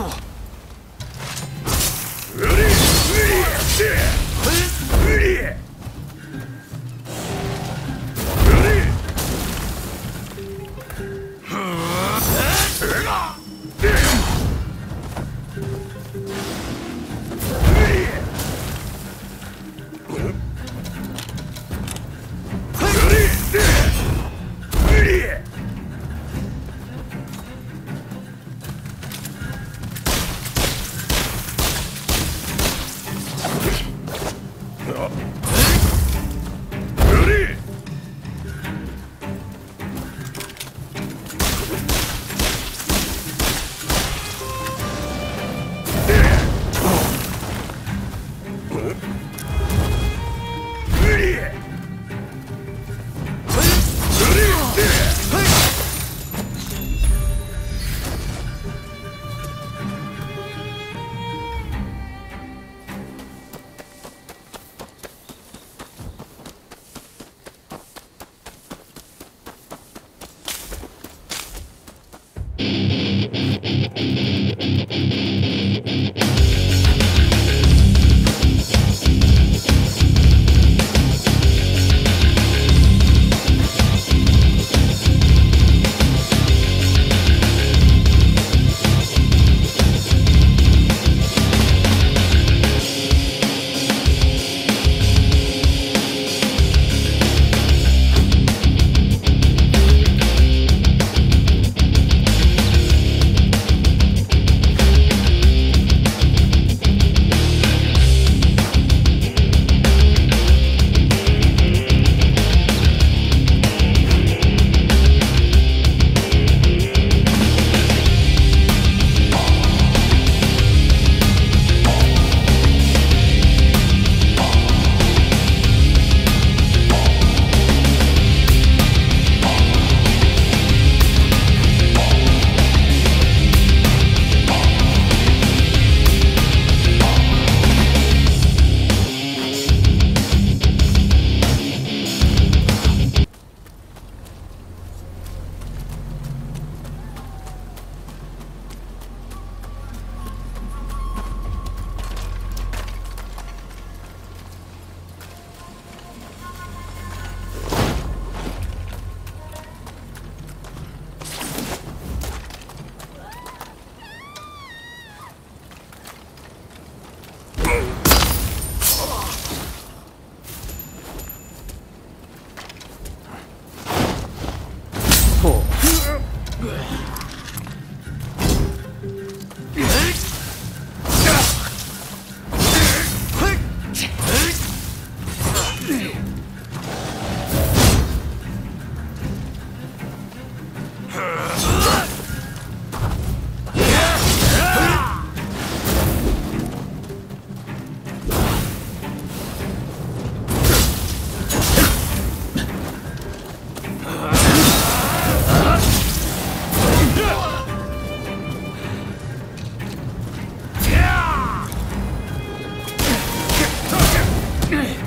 Hang on! 错呃 Huh?